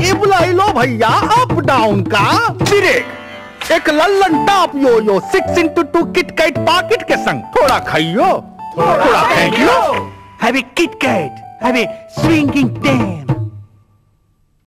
ये लो भैया up down का। ब्रेक एक Lallantop yo yo six into two KitKat pocket के संग। थोड़ा खाइयो। थोड़ा खाइयो Have a Kit Kat. Have a swinging dance.